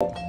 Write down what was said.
you.